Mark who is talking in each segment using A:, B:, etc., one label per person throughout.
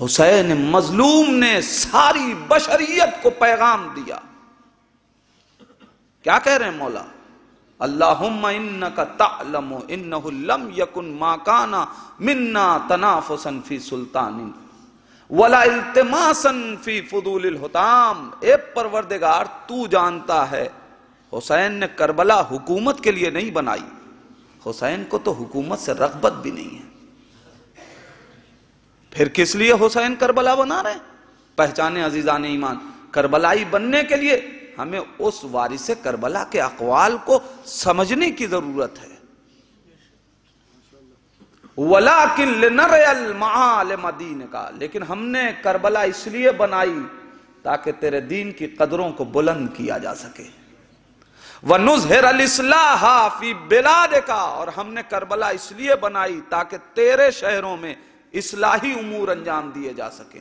A: हुसैन मजलूम ने सारी बशरियत को पैगाम दिया। क्या कह रहे हैं मौला? अल्लाहुम्मा इन्नका तअलमु इन्नहु लम यकुन माकाना मिन्ना तनाफुसन फ़ी सुल्तानिन। वला इल्तिमासन फ़ी हुताम। ए परवरदिगार, तू जानता है हुसैन ने करबला हुकूमत के लिए नहीं बनाई। हुसैन को तो हुकूमत से रगबत भी नहीं है। फिर किस लिए हुसैन करबला बना रहे पहचाने अजीजान ईमान। करबलाई बनने के लिए हमें उस वारिस करबला के अकवाल को समझने की ज़रूरत है। वलाकिन मदीन का। लेकिन हमने करबला इसलिए बनाई ताकि तेरे दीन की कदरों को बुलंद किया जा सके। वनुजहरफी बिलाद का और हमने करबला इसलिए बनाई ताकि तेरे शहरों में इसलाही उमूर अंजाम दिए जा सके।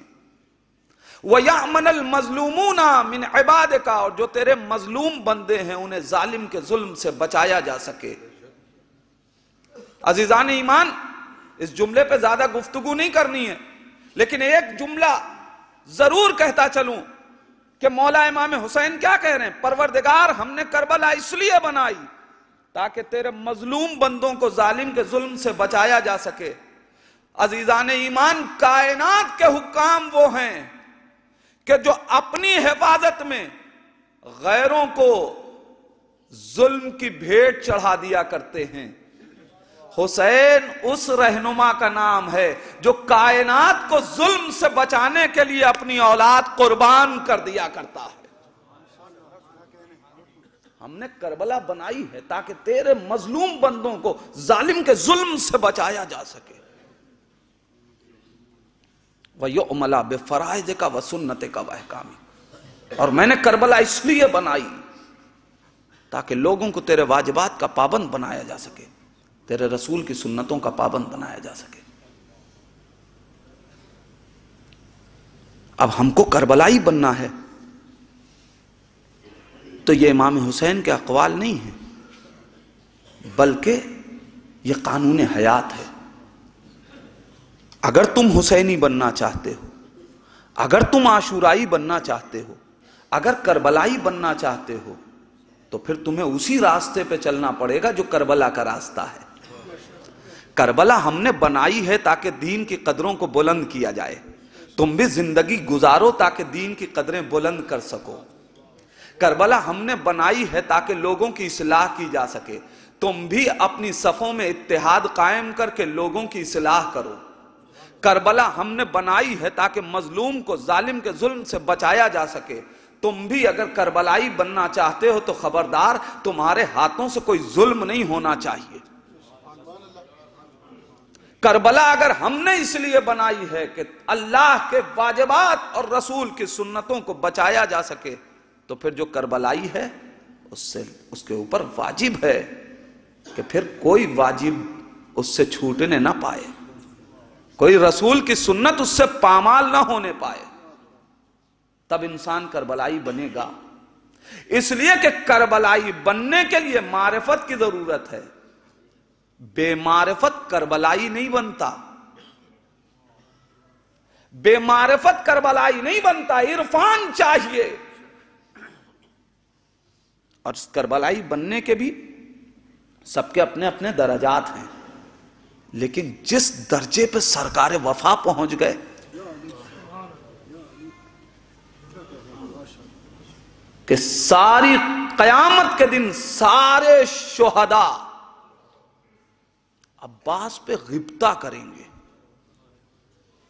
A: वयामनल मजलूमूना मिन इबाद का और जो तेरे मजलूम बंदे हैं, उन्हें जालिम के जुल्म से बचाया जा सके। अजीजान ईमान, इस जुमले पे ज़्यादा गुफ्तगु नहीं करनी है, लेकिन एक जुमला ज़रूर कहता चलूँ कि मौला इमाम हुसैन क्या कह रहे हैं? परवरदिगार, हमने करबला इसलिए बनाई ताकि तेरे मजलूम बंदों को जालिम के जुल्म से बचाया जा सके। अजीजान ईमान, कायनात के हुक्काम वो हैं कि जो अपनी हिफाजत में गैरों को जुल्म की भेंट चढ़ा दिया करते हैं। हुसैन उस रहनुमा का नाम है, जो कायनात को जुल्म से बचाने के लिए अपनी औलाद कुर्बान कर दिया करता है। हमने करबला बनाई है ताकि तेरे मजलूम बंदों को जालिम के जुल्म से बचाया जा सके। वह योमला बेफराज का व सुन्नत का वह कामी और मैंने करबला इसलिए बनाई ताकि लोगों को तेरे वाजिबात का पाबंद बनाया जा सके। तेरे रसूल की सुन्नतों का पाबंद बनाया जा सके। अब हमको करबलाई बनना है। तो ये इमाम हुसैन के अकवाल नहीं है, बल्कि यह कानून हयात है। अगर तुम हुसैनी बनना चाहते हो, अगर तुम आशुराई बनना चाहते हो, अगर करबलाई बनना चाहते हो तो फिर तुम्हें उसी रास्ते पे चलना पड़ेगा जो करबला का रास्ता है। करबला हमने बनाई है ताकि दीन की कदरों को बुलंद किया जाए। तुम भी ज़िंदगी गुजारो ताकि दीन की कदरें बुलंद कर सको। करबला हमने बनाई है ताकि लोगों की इसलाह की जा सके। तुम भी अपनी सफों में इत्तेहाद कायम करके लोगों की इसलाह करो। करबला हमने बनाई है ताकि मजलूम को जालिम के जुल्म से बचाया जा सके। तुम भी अगर करबलाई बनना चाहते हो तो खबरदार, तुम्हारे हाथों से कोई जुल्म नहीं होना चाहिए। करबला अगर हमने इसलिए बनाई है कि अल्लाह के वाजिबात और रसूल की सुन्नतों को बचाया जा सके तो फिर जो करबलाई है, उससे, उसके ऊपर वाजिब है कि फिर कोई वाजिब उससे छूटने ना पाए। कोई रसूल की सुन्नत उससे पामाल ना होने पाए। तब इंसान करबलाई बनेगा। इसलिए कि करबलाई बनने के लिए मारिफत की ज़रूरत है। बेमारफत करबलाई नहीं बनता। बेमारफत करबलाई नहीं बनता, इरफान चाहिए। और करबलाई बनने के भी सबके अपने अपने दर्जात हैं। लेकिन जिस दर्जे पे सरकार वफा पहुँच गए, कि सारी कयामत के दिन सारे शोहदा अब्बास पे गिप्ता करेंगे।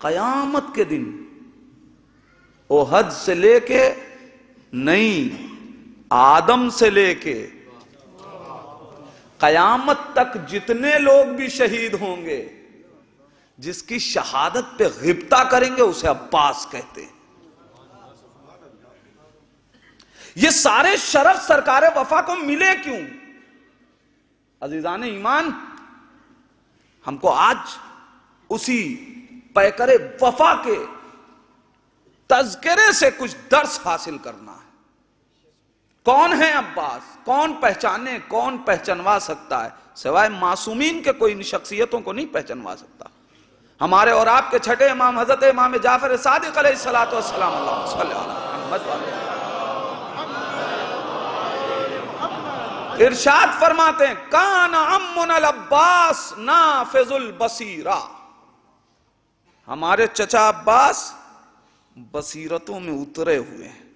A: कयामत के दिन ओहद से लेके नहीं, आदम से लेके कयामत तक जितने लोग भी शहीद होंगे, जिसकी शहादत पे गिप्ता करेंगे, उसे अब्बास कहते हैं। ये सारे शरफ सरकार वफा को मिले क्यों? अजीजान ईमान हमको आज उसी पैकरे वफा के तस्करे से कुछ दर्श हासिल करना है। कौन है अब्बास? कौन पहचाने, कौन पहचानवा सकता है? सिवाय मासूमीन के कोई इन शख्सियतों को नहीं पहचानवा सकता। हमारे और आपके छठे इमाम हज़रत इमाम जाफ़र सादिक सलाम इरशाद फरमाते हैं, कान अमुन अब्बास ना फेजुल बसीरा। हमारे चचा अब्बास बसीरतों में उतरे हुए हैं।